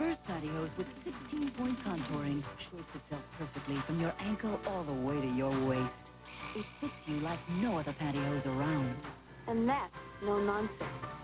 First Adios with 16-point contouring shapes itself perfectly from your ankle all the way to your waist. It fits you like no other pantyhose around. And that's no nonsense.